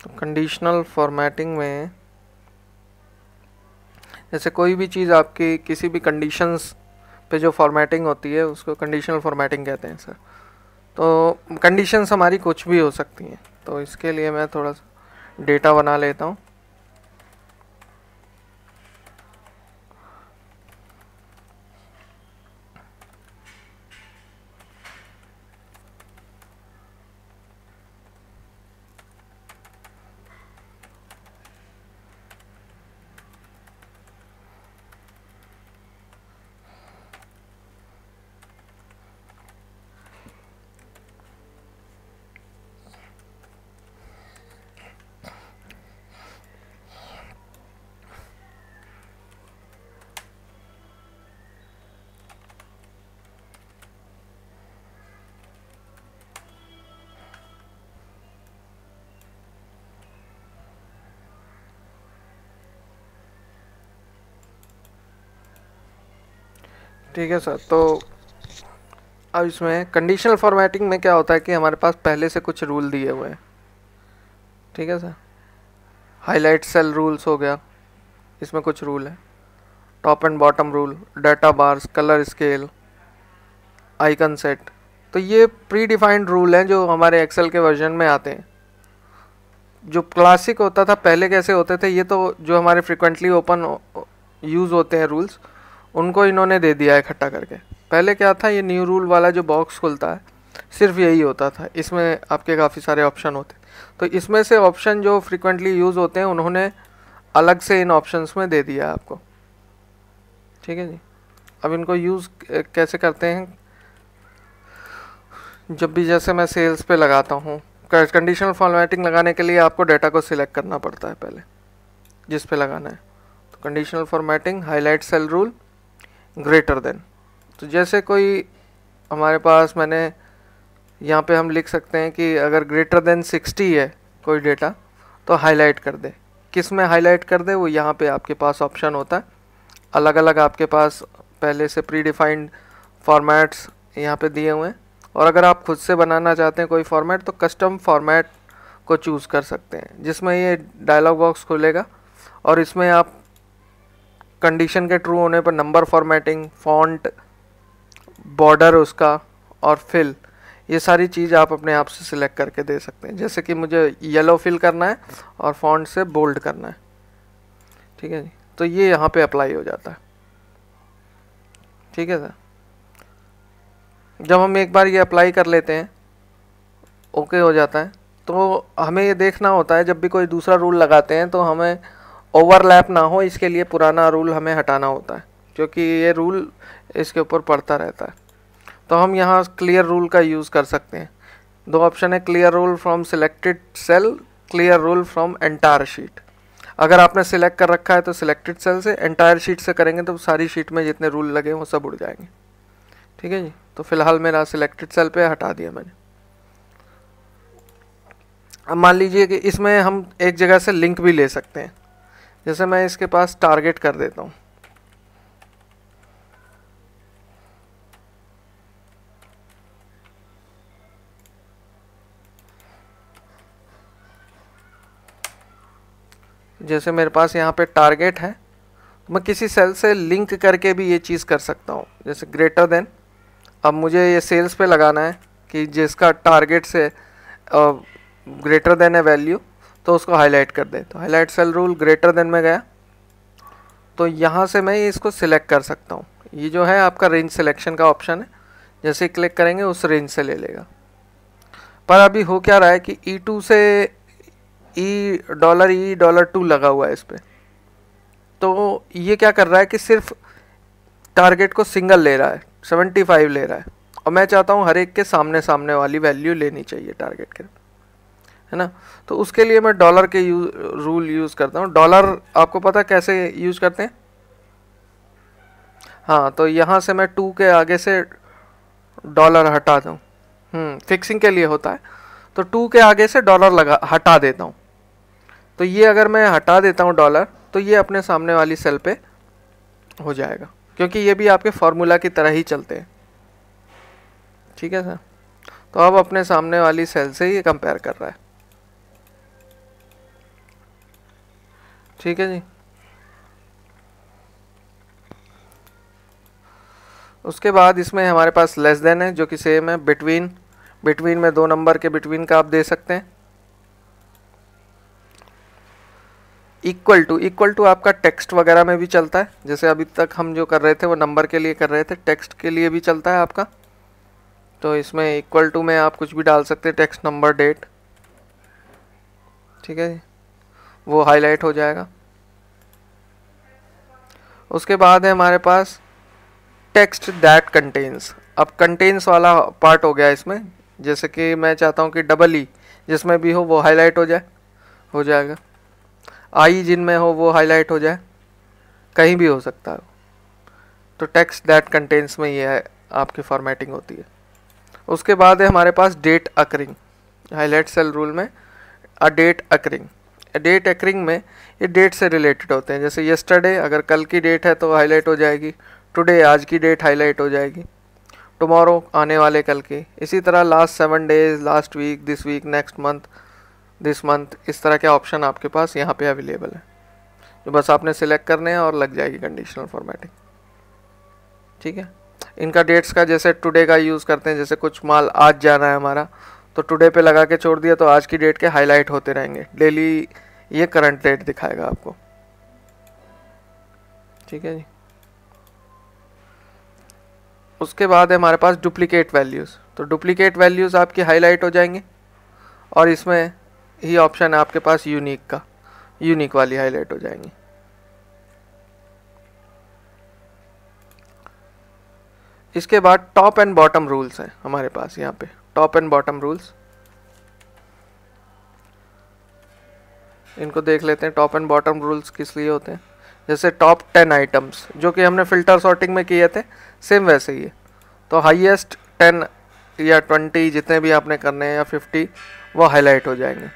तो conditional formatting में, जैसे कोई भी चीज़ आपकी किसी भी कंडीशंस पे जो फॉर्मेटिंग होती है, उसको कंडीशनल फॉर्मेटिंग कहते हैं सर तो कंडीशंस हमारी कुछ भी हो सकती हैं। तो इसके लिए मैं थोड़ा सा डेटा बना लेता हूँ। ठीक है सर तो अब इसमें कंडीशनल फॉर्मेटिंग में क्या होता है कि हमारे पास पहले से कुछ रूल दिए हुए हैं। ठीक है सर? हाईलाइट सेल रूल्स हो गया। इसमें कुछ रूल है। Top and bottom rule data bars colour scale icon set तो ये प्री डिफाइंड रूल हैं जो हमारे एक्सेल के वर्जन में आते हैं। जो क्लासिक होता था, पहले कैसे होते थे, ये तो जो हमारे फ्रिक्वेंटली ओपन यूज़ होते हैं रूल्स उनको इन्होंने दे दिया है इकट्ठा करके। पहले क्या था, ये न्यू रूल वाला जो बॉक्स खुलता है, सिर्फ़ यही होता था। इसमें आपके काफ़ी सारे ऑप्शन होते। तो इसमें से ऑप्शन जो फ्रिक्वेंटली यूज़ होते हैं, उन्होंने अलग से इन ऑप्शंस में दे दिया है आपको। ठीक है जी? अब इनको यूज़ कैसे करते हैं? जब भी जैसे मैं सेल्स पे लगाता हूँ कंडीशनल फॉर्मेटिंग लगाने के लिए आपको डाटा को सिलेक्ट करना पड़ता है पहले, जिस पे लगाना है। तो conditional formatting highlight cell rule greater than तो जैसे कोई हमारे पास मैंने यहाँ पे हम लिख सकते हैं कि अगर ग्रेटर देन 60 है कोई डेटा तो हाईलाइट कर दे। किसमें हाईलाइट कर दे? वो यहाँ पे आपके पास ऑप्शन होता है। अलग अलग आपके पास पहले से प्री डिफाइंड फॉर्मेट्स यहाँ पे दिए हुए हैं। और अगर आप खुद से बनाना चाहते हैं कोई फॉर्मेट तो कस्टम फॉर्मेट को चूज़ कर सकते हैं। जिसमें ये डायलॉग बॉक्स खुलेगा और इसमें आप कंडीशन के ट्रू होने पर नंबर फॉर्मेटिंग फॉन्ट बॉर्डर उसका और फिल ये सारी चीज़ आप अपने आप से सिलेक्ट करके दे सकते हैं। जैसे कि मुझे येलो फिल करना है और फॉन्ट से बोल्ड करना है। ठीक है जी? तो ये यहाँ पे अप्लाई हो जाता है। ठीक है सर जब हम एक बार ये अप्लाई कर लेते हैं ओके हो जाता है। तो हमें ये देखना होता है, जब भी कोई दूसरा रूल लगाते हैं तो हमें ओवरलैप ना हो, इसके लिए पुराना रूल हमें हटाना होता है, क्योंकि ये रूल इसके ऊपर पड़ता रहता है। तो हम यहाँ क्लियर रूल का यूज़ कर सकते हैं। दो ऑप्शन है clear rule from selected cell clear rule from entire sheet अगर आपने सिलेक्ट कर रखा है तो सिलेक्टेड सेल से एंटायर शीट से करेंगे तो सारी शीट में जितने रूल लगे वो सब उड़ जाएँगे। ठीक है जी? तो फ़िलहाल मेरा सिलेक्टेड सेल पे हटा दिया मैंने। अब मान लीजिए कि इसमें हम एक जगह से लिंक भी ले सकते हैं। जैसे मैं इसके पास टारगेट कर देता हूँ। जैसे मेरे पास यहाँ पे टारगेट है मैं किसी सेल से लिंक करके भी ये चीज़ कर सकता हूँ। जैसे ग्रेटर देन अब मुझे ये सेल्स पे लगाना है कि जिसका टारगेट से ग्रेटर देन है वैल्यू तो उसको हाईलाइट कर दे। तो highlight cell rule greater than में गया। तो यहाँ से मैं इसको सिलेक्ट कर सकता हूँ। ये जो है आपका रेंज सिलेक्शन का ऑप्शन है। जैसे क्लिक करेंगे, उस रेंज से ले लेगा। पर अभी हो क्या रहा है कि E2 से E dollar E dollar two लगा हुआ है इस पर तो ये क्या कर रहा है कि सिर्फ़ टारगेट को सिंगल ले रहा है सेवेंटी फाइव ले रहा है। और मैं चाहता हूँ हर एक के सामने सामने वाली वैल्यू लेनी चाहिए टारगेट के। है ना? तो उसके लिए मैं डॉलर के यू, रूल यूज़ करता हूँ। डॉलर आपको पता कैसे यूज़ करते हैं? हाँ तो यहाँ से मैं टू के आगे से डॉलर हटा दूँ। फिक्सिंग के लिए होता है। तो टू के आगे से डॉलर लगा हटा देता हूँ। तो ये अगर मैं हटा देता हूँ डॉलर तो ये अपने सामने वाली सेल पे हो जाएगा। क्योंकि ये भी आपके फार्मूला की तरह ही चलते हैं। ठीक है सर? तो अब अपने सामने वाली सेल से ये कंपेयर कर रहा है। ठीक है जी। उसके बाद इसमें हमारे पास लेस देन है, जो कि सेम है बिटवीन बिटवीन में दो नंबर के बिटवीन का आप दे सकते हैं। इक्वल टू इक्वल टू आपका टेक्स्ट वगैरह में भी चलता है, जैसे अभी तक हम जो कर रहे थे वो नंबर के लिए कर रहे थे टेक्स्ट के लिए भी चलता है आपका। तो इसमें इक्वल टू में आप कुछ भी डाल सकते हैं टेक्स्ट नंबर डेट ठीक है जी। वो हाईलाइट हो जाएगा। उसके बाद है हमारे पास टेक्स्ट दैट कंटेन्स अब कंटेन्स वाला पार्ट हो गया इसमें, जैसे कि मैं चाहता हूँ कि डबल ई जिसमें भी हो वो हाईलाइट हो जाए, हो जाएगा। आई जिनमें हो वो हाईलाइट हो जाए, कहीं भी हो सकता है। तो टेक्स्ट दैट कंटेंट्स में ये है आपकी फॉर्मेटिंग होती है। उसके बाद है हमारे पास date occurring highlight cell rule में अ डेट अकरिंग डेट अकरिंग में ये डेट से रिलेटेड होते हैं। जैसे यस्टरडे अगर कल की डेट है तो हाईलाइट हो जाएगी टुडे आज की डेट हाईलाइट हो जाएगी टुमारो आने वाले कल की। इसी तरह last seven days last week this week next month this month इस तरह के ऑप्शन आपके पास यहाँ पे अवेलेबल है। जो बस आपने सिलेक्ट करने हैं और लग जाएगी कंडीशनल फॉर्मेटिंग ठीक है? इनका डेट्स का जैसे टुडे का यूज़ करते हैं, जैसे कुछ माल आज जाना है हमारा तो टुडे पे लगा के छोड़ दिया तो आज की डेट के हाईलाइट होते रहेंगे। डेली ये करंट डेट दिखाएगा आपको। ठीक है जी? उसके बाद है हमारे पास डुप्लीकेट वैल्यूज़ तो डुप्लीकेट वैल्यूज़ आपकी हाईलाइट हो जाएँगे, और इसमें ही ऑप्शन है आपके पास यूनिक का। यूनिक वाली हाईलाइट हो जाएँगी। इसके बाद टॉप एंड बॉटम रूल्स हैं हमारे पास यहाँ पे। टॉप एंड बॉटम रूल्स इनको देख लेते हैं टॉप एंड बॉटम रूल्स किस लिए होते हैं। जैसे टॉप टेन आइटम्स जो कि हमने फ़िल्टर सॉर्टिंग में किए थे सेम वैसे ही है। तो हाईएस्ट टेन या ट्वेंटी जितने भी आपने करने हैं या फिफ्टी वो हाईलाइट हो जाएँगे।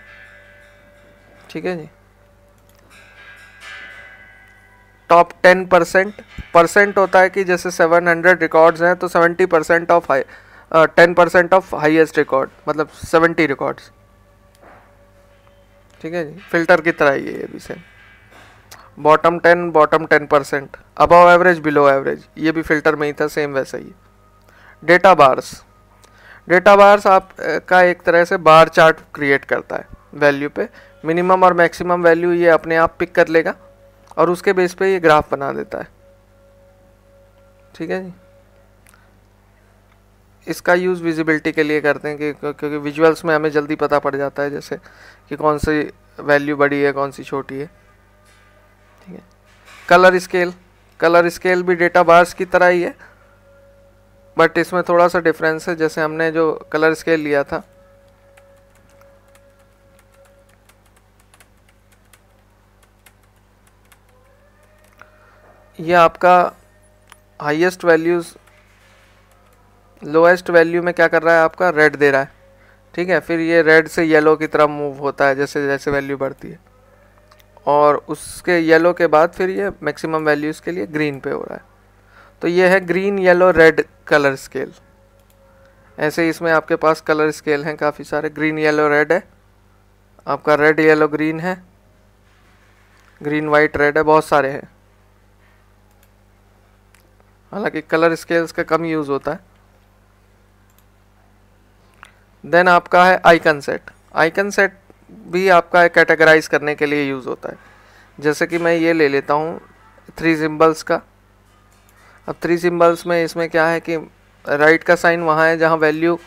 ठीक है जी? टॉप टेन परसेंट परसेंट होता है कि जैसे सेवन हंड्रेड रिकॉर्ड्स हैं तो seventy percent of high ten percent of highest record मतलब सेवेंटी रिकॉर्ड्स ठीक है जी? फ़िल्टर की तरह ये भी same bottom ten bottom ten percent above average below average ये भी फ़िल्टर में ही था सेम वैसा ही डेटा बार्स डेटा बार्स आप का एक तरह से बार चार्ट क्रिएट करता है वैल्यू पे। मिनिमम और मैक्सिमम वैल्यू ये अपने आप पिक कर लेगा और उसके बेस पे ये ग्राफ बना देता है। ठीक है जी? इसका यूज़ विजिबिलिटी के लिए करते हैं कि क्योंकि विजुअल्स में हमें जल्दी पता पड़ जाता है जैसे कि कौन सी वैल्यू बड़ी है, कौन सी छोटी है। ठीक है? कलर स्केल कलर स्केल भी डेटा बार्स की तरह ही है बट इसमें थोड़ा सा डिफरेंस है। जैसे हमने जो कलर स्केल लिया था, ये आपका हाईएस्ट वैल्यूज़ लोएस्ट वैल्यू में क्या कर रहा है आपका? रेड दे रहा है। ठीक है, फिर ये रेड से येलो की तरफ़ मूव होता है, जैसे जैसे वैल्यू बढ़ती है। और उसके येलो के बाद फिर ये मैक्सिमम वैल्यूज़ के लिए ग्रीन पे हो रहा है। तो ये है green yellow red colour scale ऐसे इसमें आपके पास कलर स्केल हैं काफ़ी सारे। ग्रीन येलो रेड है। आपका रेड येलो ग्रीन है। ग्रीन वाइट रेड है, बहुत सारे हैं। हालाँकि कलर स्केल्स का कम यूज़ होता है। देन आपका है आइकन सेट आइकन सेट भी आपका कैटेगराइज करने के लिए यूज़ होता है. जैसे कि मैं ये ले लेता हूँ थ्री सिंबल्स का. अब थ्री सिंबल्स में इसमें क्या है कि राइट का साइन वहाँ है जहाँ वैल्यू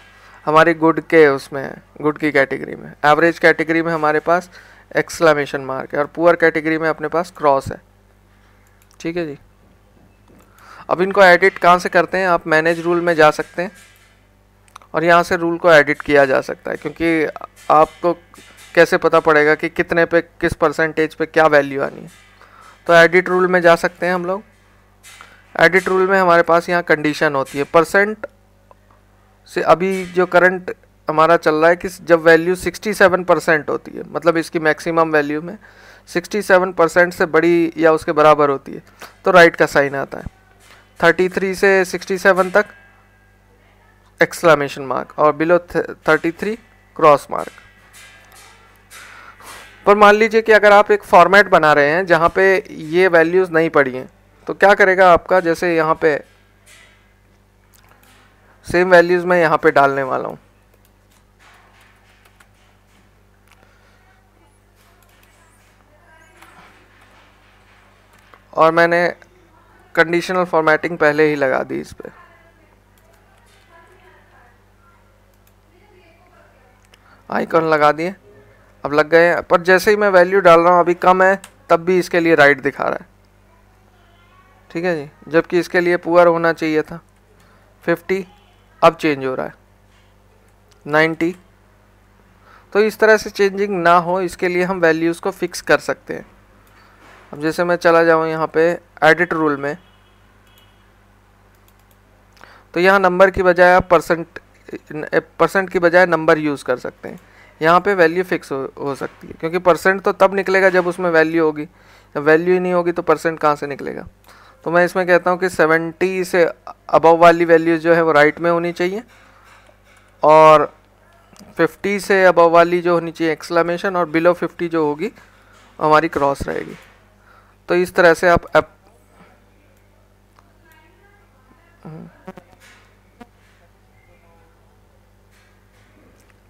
हमारी गुड के उसमें है गुड की कैटेगरी में एवरेज कैटेगरी में हमारे पास एक्सलामेशन मार्क है और पुअर कैटेगरी में अपने पास क्रॉस है. ठीक है जी? अब इनको एडिट कहाँ से करते हैं? आप मैनेज रूल में जा सकते हैं. और यहाँ से रूल को एडिट किया जा सकता है, क्योंकि आपको कैसे पता पड़ेगा कि कितने पे, किस परसेंटेज पे क्या वैल्यू आनी है? तो एडिट रूल में जा सकते हैं हम लोग। एडिट रूल में हमारे पास यहाँ कंडीशन होती है। परसेंट से अभी जो करंट हमारा चल रहा है कि जब वैल्यू 67 परसेंट होती है मतलब इसकी मैक्सिमम वैल्यू में 67 परसेंट से बड़ी या उसके बराबर होती है तो राइट का साइन आता है। 33 से 67 तक एक्सक्लामेशन मार्क और बिलो 33 क्रॉस मार्क पर मान लीजिए कि अगर आप एक फॉर्मेट बना रहे हैं जहाँ पे ये वैल्यूज़ नहीं पड़ी हैं तो क्या करेगा आपका? जैसे यहाँ पे सेम वैल्यूज़ मैं यहाँ पे डालने वाला हूँ। और मैंने कंडीशनल फॉर्मेटिंग पहले ही लगा दी इस पर आइकॉन लगा दिए। अब लग गए पर जैसे ही मैं वैल्यू डाल रहा हूँ, अभी कम है, तब भी इसके लिए राइट दिखा रहा है। ठीक है जी? जबकि इसके लिए पुअर होना चाहिए था। फिफ्टी अब चेंज हो रहा है। नाइन्टी तो इस तरह से चेंजिंग ना हो, इसके लिए हम वैल्यूज़ को फिक्स कर सकते हैं। अब जैसे मैं चला जाऊँ यहाँ पे एडिट रूल में तो यहाँ नंबर की बजाय आप परसेंट परसेंट की बजाय नंबर यूज़ कर सकते हैं। यहाँ पे वैल्यू फिक्स हो, हो सकती है क्योंकि परसेंट तो तब निकलेगा जब उसमें वैल्यू होगी। जब वैल्यू ही नहीं होगी तो परसेंट कहाँ से निकलेगा? तो मैं इसमें कहता हूँ कि सेवेंटी से अबव वाली वैल्यू जो है वो राइट में होनी चाहिए और फिफ्टी से अबव वाली जो होनी चाहिए एक्सलामेशन और बिलो फिफ्टी जो होगी हमारी क्रॉस रहेगी। तो इस तरह से आप एप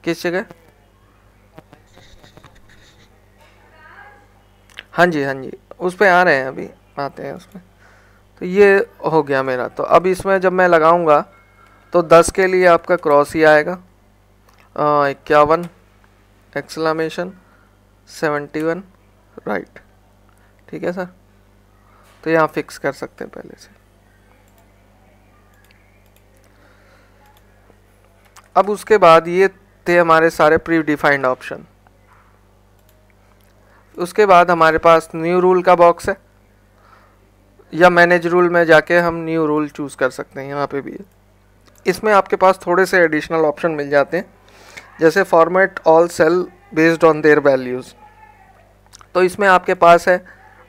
किस जगह? हाँ जी हाँ जी। उस पर आ रहे हैं अभी, आते हैं उसमें। तो ये हो गया मेरा। तो अब इसमें जब मैं लगाऊँगा तो 10 के लिए आपका क्रॉस ही आएगा। इक्यावन एक्सलामेशन सेवेंटी वन राइट ठीक है सर तो यहाँ फिक्स कर सकते हैं पहले से। अब उसके बाद ये थे हमारे सारे प्री डिफाइंड ऑप्शन उसके बाद हमारे पास न्यू रूल का बॉक्स है। या मैनेज रूल में जाके हम न्यू रूल चूज़ कर सकते हैं यहाँ पे भी। इसमें आपके पास थोड़े से एडिशनल ऑप्शन मिल जाते हैं। जैसे format all cell based on their values तो इसमें आपके पास है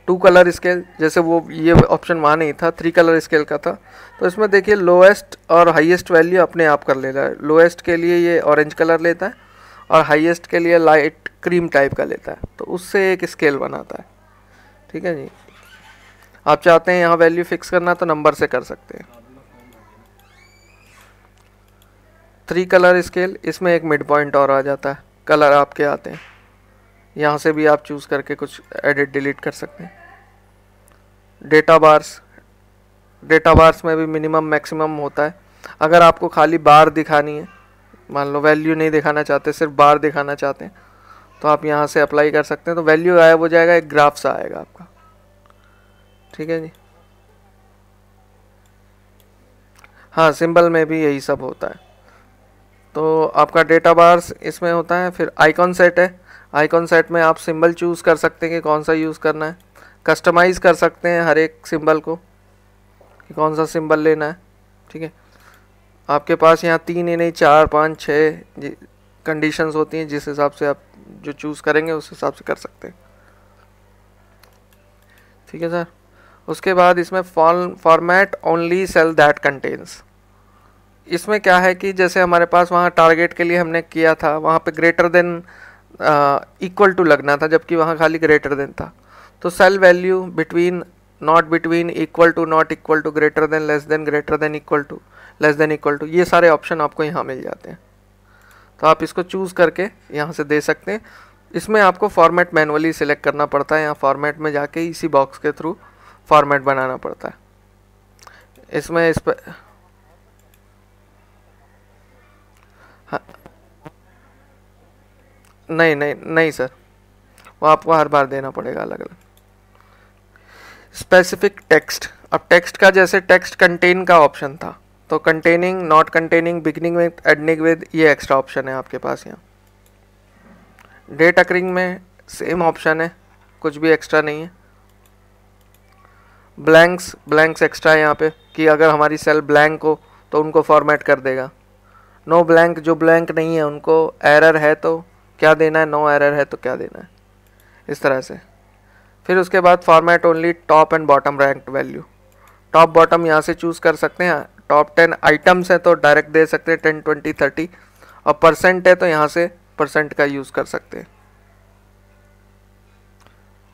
टू कलर स्केल, जैसे वो ये ऑप्शन वहाँ नहीं था, थ्री कलर स्केल का था। तो इसमें देखिए लोएस्ट और हाईएस्ट वैल्यू अपने आप कर लेता है। लोएस्ट के लिए ये ऑरेंज कलर लेता है और हाईएस्ट के लिए लाइट क्रीम टाइप का लेता है। तो उससे एक स्केल बनाता है। ठीक है जी? आप चाहते हैं यहाँ वैल्यू फिक्स करना तो नंबर से कर सकते हैं। थ्री कलर स्केल इसमें एक मिड पॉइंट और आ जाता है। कलर आपके आते हैं। यहाँ से भी आप चूज़ करके कुछ एडिट डिलीट कर सकते हैं। डेटा बार्स डेटा बार्स में भी मिनिमम, मैक्सिमम होता है। अगर आपको खाली बार दिखानी है, मान लो वैल्यू नहीं दिखाना चाहते, सिर्फ़ बार दिखाना चाहते हैं तो आप यहाँ से अप्लाई कर सकते हैं। तो वैल्यू गायब हो जाएगा, एक ग्राफ सा आएगा आपका। ठीक है जी? हाँ सिंबल में भी यही सब होता है। तो आपका डेटा बार्स इसमें होता है, फिर आइकॉन सेट है। आइकॉन सेट में आप सिंबल चूज़ कर सकते हैं कि कौन सा यूज़ करना है। कस्टमाइज़ कर सकते हैं हर एक सिंबल को कि कौन सा सिंबल लेना है, ठीक है? आपके पास यहाँ तीन ही नहीं, चार, पाँच छः कंडीशंस होती हैं जिस हिसाब से आप जो चूज़ करेंगे उस हिसाब से कर सकते हैं। ठीक है सर उसके बाद इसमें format only cell that contains इसमें क्या है कि जैसे हमारे पास वहाँ टारगेट के लिए हमने किया था, वहाँ पे ग्रेटर देन इक्वल टू लगना था, जबकि वहाँ खाली ग्रेटर देन था। तो cell value between not between equal to not equal to greater than less than greater than equal to less than equal to ये सारे ऑप्शन आपको यहाँ मिल जाते हैं। तो आप इसको चूज़ करके यहाँ से दे सकते हैं। इसमें आपको फॉर्मेट मैनुअली सिलेक्ट करना पड़ता है। यहाँ फॉर्मेट में जाके इसी बॉक्स के थ्रू फॉर्मेट बनाना पड़ता है। इसमें इस पर हाँ। नहीं नहीं नहीं सर वो आपको हर बार देना पड़ेगा अलग अलग स्पेसिफिक टेक्स्ट अब टेक्स्ट का जैसे टेक्स्ट कंटेन का ऑप्शन था तो containing not containing beginning with ending with ये एक्स्ट्रा ऑप्शन है आपके पास यहाँ। डेट अकरिंग में सेम ऑप्शन है, कुछ भी एक्स्ट्रा नहीं है। ब्लैंक्स ब्लैंक्स एक्स्ट्रा है यहाँ पे, कि अगर हमारी सेल ब्लैंक हो तो उनको फॉर्मेट कर देगा। नो ब्लैंक जो ब्लैंक नहीं है, उनको एरर है तो क्या देना है? नो एरर है तो क्या देना है? इस तरह से। फिर उसके बाद format only top and bottom rank value top bottom यहाँ से चूज़ कर सकते हैं। टॉप टेन आइटम्स हैं तो डायरेक्ट दे सकते हैं टेन ट्वेंटी थर्टी और परसेंट है तो यहाँ से परसेंट का यूज़ कर सकते हैं।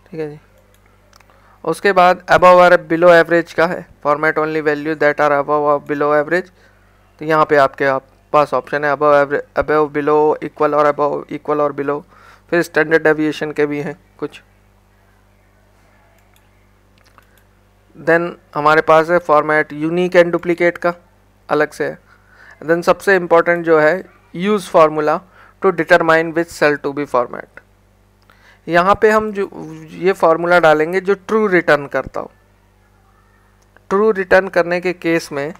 ठीक है जी। उसके बाद अबव और बिलो एवरेज का है। Format only value that are above और बिलो एवरेज तो यहाँ पे आपके आप पास ऑप्शन है। Above average above below equal और अबव इक्वल और बिलो फिर स्टैंडर्ड डेविएशन के भी हैं कुछ। देन हमारे पास है फॉर्मेट यूनिक एंड डुप्लीकेट का, अलग से है। देन सबसे इम्पोर्टेंट जो है use formula to determine which cell to be format यहाँ पे हम जो, ये फार्मूला डालेंगे जो ट्रू रिटर्न करता हो। ट्रू रिटर्न करने के केस में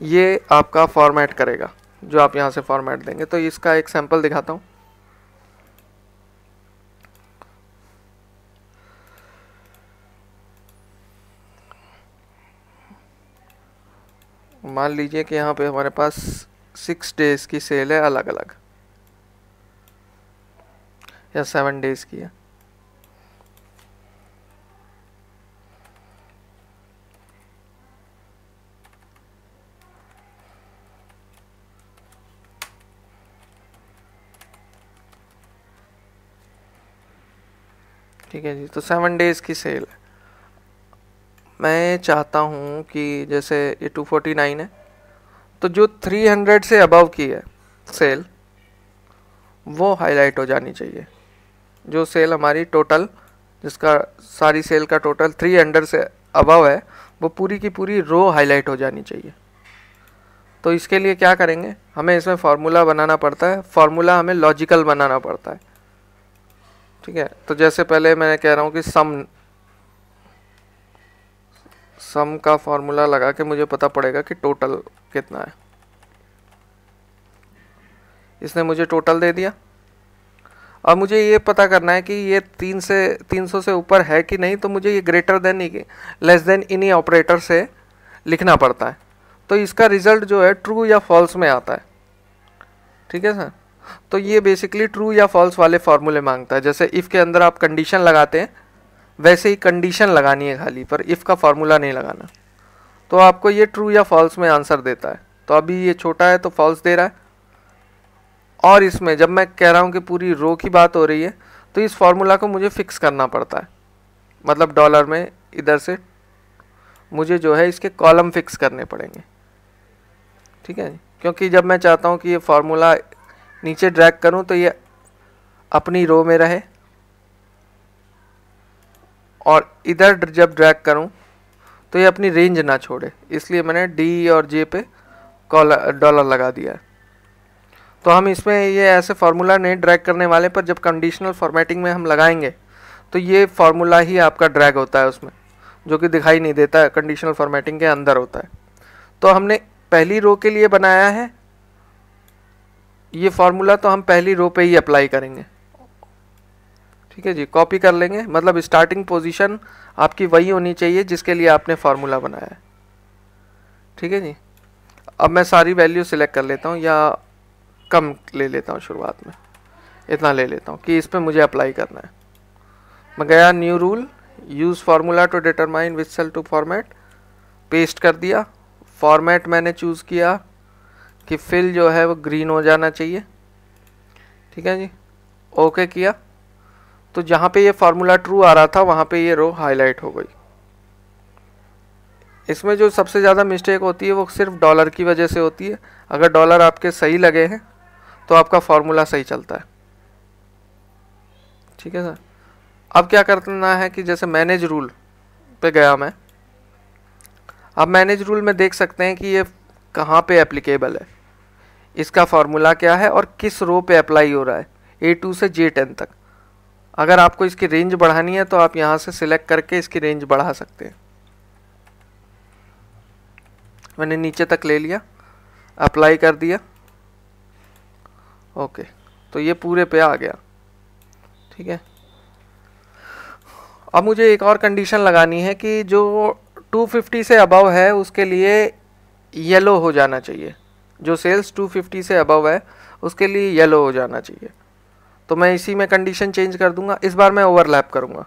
ये आपका फॉर्मेट करेगा, जो आप यहाँ से फॉर्मेट देंगे। तो इसका एक सैंपल दिखाता हूँ। मान लीजिए कि यहाँ पे हमारे पास सिक्स डेज़ की सेल है अलग अलग या सेवन डेज़ की है। ठीक है जी तो सेवन डेज़ की सेल है। मैं चाहता हूँ कि जैसे ये 249 है तो जो 300 से अबव की है सेल वो हाईलाइट हो जानी चाहिए। जो सेल हमारी टोटल जिसका सारी सेल का टोटल 300 से अबव है, वो पूरी की पूरी रो हाईलाइट हो जानी चाहिए। तो इसके लिए क्या करेंगे? हमें इसमें फार्मूला बनाना पड़ता है। फार्मूला हमें लॉजिकल बनाना पड़ता है। ठीक है? तो जैसे पहले मैं कह रहा हूँ कि सम सम का फॉर्मूला लगा के मुझे पता पड़ेगा कि टोटल कितना है। इसने मुझे टोटल दे दिया। और मुझे ये पता करना है कि ये तीन से, तीन सौ से ऊपर है कि नहीं तो मुझे ये ग्रेटर देन ही लेस देन इन्हीं ऑपरेटर से लिखना पड़ता है। तो इसका रिज़ल्ट जो है ट्रू या फॉल्स में आता है। ठीक है सर तो ये बेसिकली ट्रू या फॉल्स वाले फॉर्मूले माँगता है। जैसे इफ़ के अंदर आप कंडीशन लगाते हैं वैसे ही कंडीशन लगानी है खाली, पर इफ़ का फार्मूला नहीं लगाना। तो आपको ये ट्रू या फॉल्स में आंसर देता है। तो अभी ये छोटा है तो फॉल्स दे रहा है। और इसमें जब मैं कह रहा हूँ कि पूरी रो की बात हो रही है तो इस फार्मूला को मुझे फिक्स करना पड़ता है। मतलब डॉलर में इधर से मुझे जो है इसके कॉलम फिक्स करने पड़ेंगे। ठीक है क्योंकि जब मैं चाहता हूँ कि ये फार्मूला नीचे ड्रैग करूँ तो ये अपनी रो में रहे। और इधर जब ड्रैग करूँ तो ये अपनी रेंज ना छोड़े। इसलिए मैंने डी और जे पे डॉलर लगा दिया है। तो हम इसमें ये ऐसे फार्मूला नहीं ड्रैग करने वाले, पर जब कंडीशनल फॉर्मेटिंग में हम लगाएँगे तो ये फार्मूला ही आपका ड्रैग होता है उसमें, जो कि दिखाई नहीं देता है कंडीशनल फॉर्मेटिंग के अंदर होता है। तो हमने पहली रो के लिए बनाया है। ये फार्मूला तो हम पहली रो पे ही अप्लाई करेंगे। ठीक है जी कॉपी कर लेंगे। मतलब स्टार्टिंग पोजीशन आपकी वही होनी चाहिए जिसके लिए आपने फार्मूला बनाया है। ठीक है जी? अब मैं सारी वैल्यू सिलेक्ट कर लेता हूँ या कम ले लेता हूँ शुरुआत में। इतना ले लेता हूँ कि इस पर मुझे अप्लाई करना है। मैं गया new rule use formula to determine which cell to format paste कर दिया। फॉर्मेट मैंने चूज़ किया कि फिल जो है वो ग्रीन हो जाना चाहिए। ठीक है जी? ओके किया। तो जहाँ पे ये फार्मूला ट्रू आ रहा था, वहाँ पे ये रो हाईलाइट हो गई। इसमें जो सबसे ज़्यादा मिस्टेक होती है, वो सिर्फ़ डॉलर की वजह से होती है। अगर डॉलर आपके सही लगे हैं तो आपका फार्मूला सही चलता है। ठीक है सर? अब क्या करना है कि जैसे मैनेज रूल पे गया मैं। अब मैनेज रूल में देख सकते हैं कि ये कहाँ पे एप्लीकेबल है। इसका फार्मूला क्या है और किस रो पे अप्लाई हो रहा है। ए टू से जे टेन तक। अगर आपको इसकी रेंज बढ़ानी है तो आप यहाँ से सिलेक्ट करके इसकी रेंज बढ़ा सकते हैं। मैंने नीचे तक ले लिया अप्लाई कर दिया। ओके तो ये पूरे पे आ गया। ठीक है? अब मुझे एक और कंडीशन लगानी है कि जो 250 से अबव है, उसके लिए येलो हो जाना चाहिए। जो सेल्स 250 से अबव है, उसके लिए येलो हो जाना चाहिए। तो मैं इसी में कंडीशन चेंज कर दूँगा। इस बार मैं ओवरलैप करूँगा।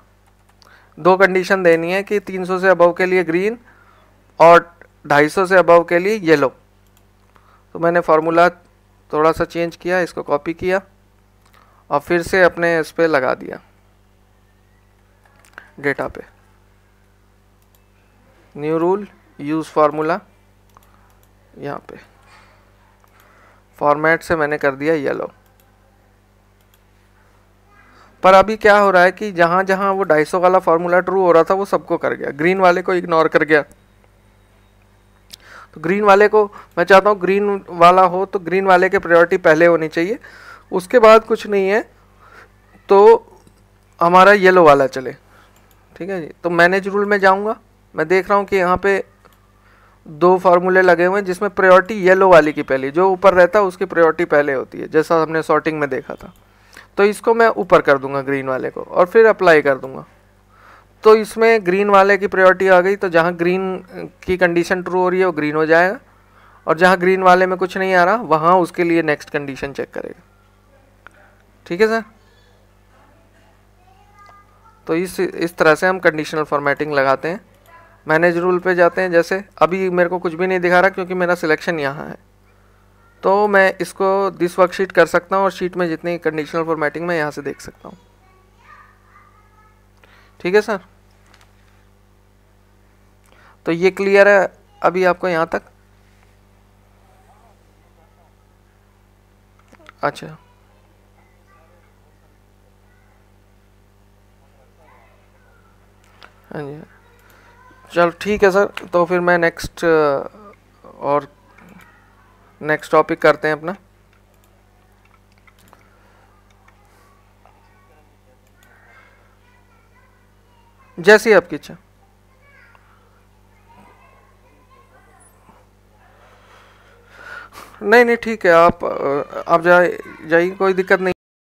दो कंडीशन देनी है कि 300 से अबव के लिए ग्रीन और 250 से अबव के लिए येलो तो मैंने फार्मूला थोड़ा सा चेंज किया, इसको कॉपी किया और फिर से अपने इस पर लगा दिया। डेटा पे। न्यू रूल यूज़ फार्मूला यहाँ पे। फॉर्मेट से मैंने कर दिया येलो पर अभी क्या हो रहा है कि जहाँ जहाँ वो ढाई वाला फॉर्मूला ट्रू हो रहा था, वो सबको कर गया। ग्रीन वाले को इग्नोर कर गया। तो ग्रीन वाले को, मैं चाहता हूँ ग्रीन वाला हो तो ग्रीन वाले के प्रायोरिटी पहले होनी चाहिए। उसके बाद कुछ नहीं है तो हमारा येलो वाला चले। ठीक है जी? तो मैनेज रूल में जाऊँगा। मैं देख रहा हूँ कि यहाँ पे दो फार्मूले लगे हुए हैं, जिसमें प्रायोरिटी येलो वाली की पहली, जो ऊपर रहता है उसकी प्रायोरिटी पहले होती है, जैसा हमने सॉर्टिंग में देखा था। तो इसको मैं ऊपर कर दूँगा ग्रीन वाले को और फिर अप्लाई कर दूँगा। तो इसमें ग्रीन वाले की प्रायोरिटी आ गई तो जहाँ ग्रीन की कंडीशन ट्रू हो रही है, वो ग्रीन हो जाएगा। और जहाँ ग्रीन वाले में कुछ नहीं आ रहा, वहाँ उसके लिए नेक्स्ट कंडीशन चेक करेगा। ठीक है सर तो इस इस तरह से हम कंडीशनल फॉर्मेटिंग लगाते हैं। मैनेज रूल पे जाते हैं, जैसे अभी मेरे को कुछ भी नहीं दिखा रहा, क्योंकि मेरा सिलेक्शन यहाँ है। तो मैं इसको दिस वर्कशीट कर सकता हूँ और शीट में जितनी कंडीशनल फॉर्मेटिंग मैं यहाँ से देख सकता हूँ। ठीक है सर तो ये क्लियर है अभी आपको यहाँ तक? अच्छा। हाँ जी। चल, ठीक है सर तो फिर मैं नेक्स्ट और नेक्स्ट टॉपिक करते हैं अपना। जैसी आपकी इच्छा। नहीं नहीं, ठीक है, आप आप जाइए, कोई दिक्कत नहीं।